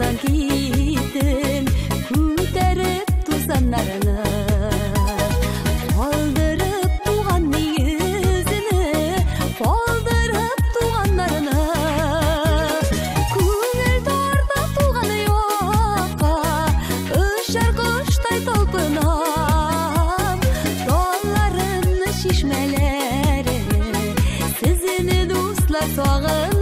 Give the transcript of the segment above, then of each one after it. Дан кейтим, күн тарип тусанларыны, Балдырып туған меңезіни, Балдырып туғанларыны. Күн ердарда туғаны йоқа, Ұшар-ғоштай толпынам. Донларыны шишмэлэрі, Сезіни дусла тоғын,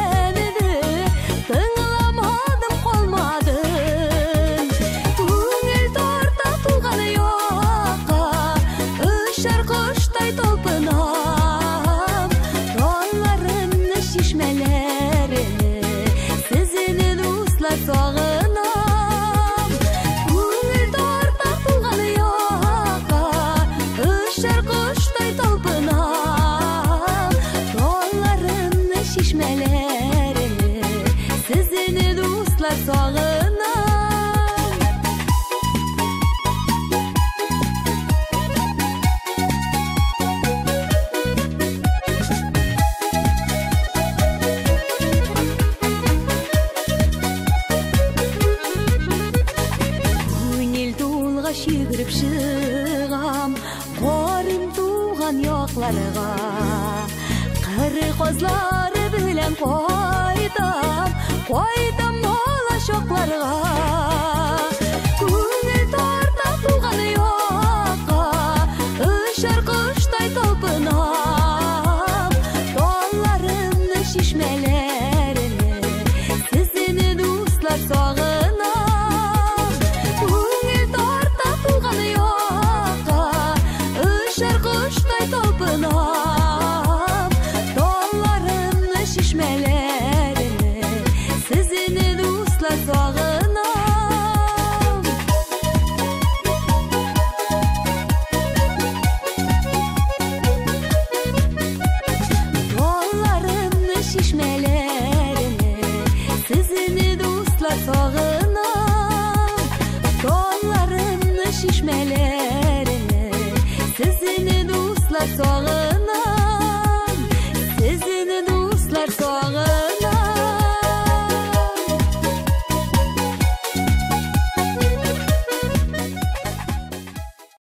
таштай толпынам тойларымны шишмәләреме сезенен услар сагынам күңел толпынам жүгіріп шығам қорым туған яқларға қыры қозлары білән қайтам қайтам шоқларға көңіл тарта туған ұяққа ұшар Melelerini sizinen ustla toğna. Qollarınnı şişmelerine sizinen